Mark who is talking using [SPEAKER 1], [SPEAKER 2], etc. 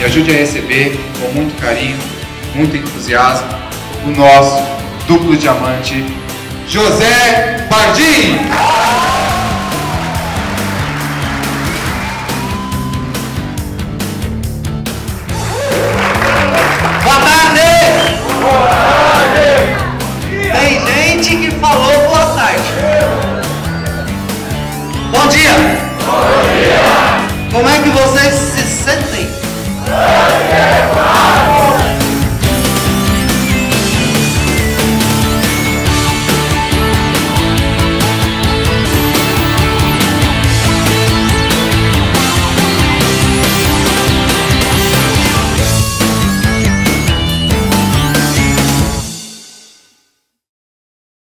[SPEAKER 1] e ajude a receber com muito carinho, muito entusiasmo, o nosso duplo diamante, José Bardim!
[SPEAKER 2] Boa tarde! Boa tarde! Tem gente que falou boa tarde. Bom dia! Bom dia! Como é que vocês se